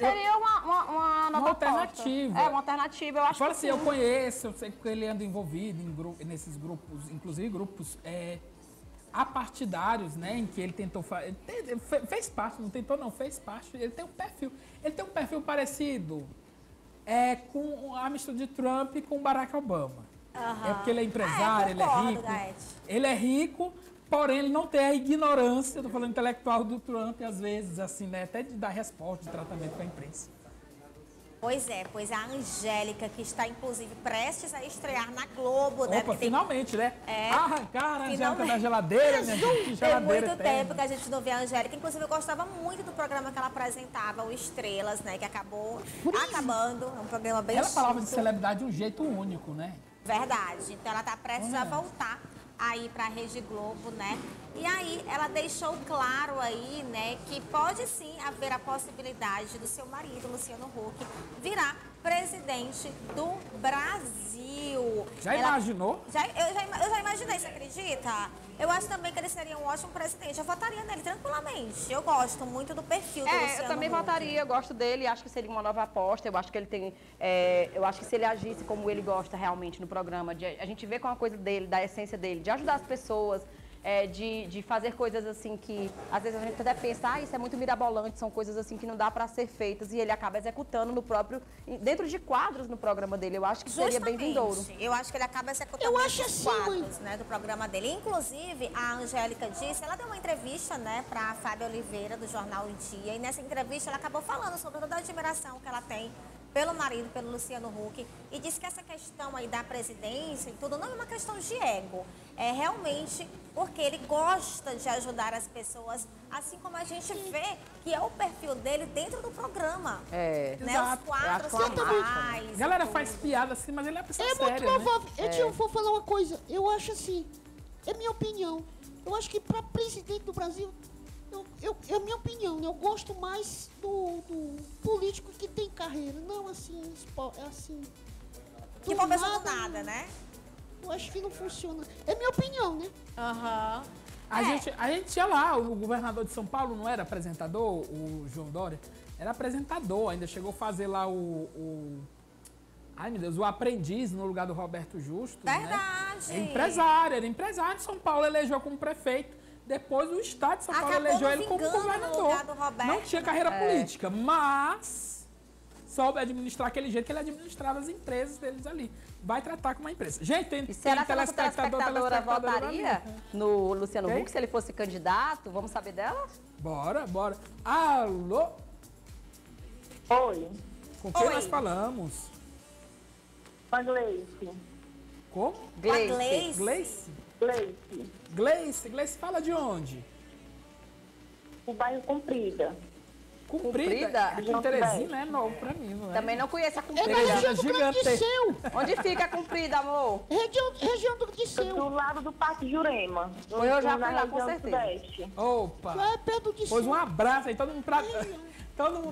seria uma, uma, uma Uma alternativa. É, uma alternativa, eu acho Fala assim, sim. eu conheço, eu sei que ele anda envolvido em gru- nesses grupos, inclusive grupos é, apartidários, né? Em que ele tentou fazer. Fez parte, não tentou não, fez parte. Ele tem um perfil. Ele tem um perfil parecido é, com a mistura de Trump com Barack Obama. É porque ele é empresário, É, ele é rico. Ele é rico, porém ele não tem a ignorância, eu tô falando intelectual do Trump, às vezes, assim, né? Até de dar resposta, de tratamento com a imprensa. Pois é, pois a Angélica, que está inclusive prestes a estrear na Globo, né? Opa, Porque tem- finalmente, né? É, Arrancar a Angélica da geladeira, minha gente. que Tem geladeira muito eterna. tempo que a gente não vê a Angélica. Inclusive, eu gostava muito do programa que ela apresentava, o Estrelas, né? Que acabou acabando. É um programa bem Ela falava de celebridade de um jeito único, né? Verdade. Então ela está prestes a Olha. voltar aí para a Rede Globo, né? E aí ela deixou claro aí, né, que pode sim haver a possibilidade do seu marido, Luciano Huck, virar presidente do Brasil. Já Ela- imaginou? Já, eu, já, eu já imaginei, você acredita? Eu acho também que ele seria um ótimo presidente. Eu votaria nele tranquilamente. Eu gosto muito do perfil do É, Luciano eu também Huck. votaria, eu gosto dele, acho que seria uma nova aposta. Eu acho que ele tem. é, eu acho que se ele agisse como ele gosta realmente no programa, de- a gente vê com a coisa dele, da essência dele, de ajudar as pessoas. É, de, de fazer coisas assim que às vezes a gente até pensa, ah, isso é muito mirabolante, são coisas assim que não dá para ser feitas e ele acaba executando no próprio dentro de quadros no programa dele. Eu acho que seria bem vindouro. Justamente. Eu acho que ele acaba executando Eu acho assim, quadros né, do programa dele. Inclusive, a Angélica disse, ela deu uma entrevista né, para a Fábio Oliveira, do Jornal O Dia, e nessa entrevista ela acabou falando sobre toda a admiração que ela tem pelo marido, pelo Luciano Huck, e disse que essa questão aí da presidência e tudo não é uma questão de ego, é realmente porque ele gosta de ajudar as pessoas, assim como a gente vê que é o perfil dele dentro do programa. É. Né, Exato. os quadros Eu que é uma sociais A e galera tudo. faz piada assim, mas ele é uma pessoa É muito séria, né? louvável. Eu te vou falar uma coisa. Eu acho assim, é minha opinião. Eu acho que para presidente do Brasil, eu, eu, é minha opinião, né? Eu gosto mais do, do político que tem carreira, não assim, é assim. Que for pessoa do nada, né? Eu acho que não funciona. É minha opinião, né? Aham. A, É. gente, a gente tinha lá, o governador de São Paulo não era apresentador, o João Dória? Era apresentador, ainda chegou a fazer lá o. o- ai meu Deus, o aprendiz no lugar do Roberto Justo. Verdade. Né? É empresário, era empresário de São Paulo, elegeu como prefeito. Depois o Estado de São Paulo elegeu ele como governador. Não tinha carreira política, mas soube administrar aquele jeito que ele administrava as empresas deles ali. Vai tratar com uma empresa. Gente, tem, E será tem que a nossa telespectadora telespectadora votaria no Luciano? Huck se ele fosse candidato? Vamos saber dela? Bora, bora. Alô? Oi, Com quem Oi. nós falamos? com a Gleice. Com? Gleice. Gleice. Gleice? Gleice, Gleice, Gleice fala de onde? o bairro Comprida. Comprida. Comprida? Aqui em Teresina é novo pra mim, não é? Também não conheço a É na comprida. região do. Seu. Onde fica a comprida, amor? Região, região do Grande Seu. Do lado do Parque Jurema. Foi, eu já fui lá, com certeza. Opa! É perto de Pois um abraço aí, todo mundo pra... Todo mundo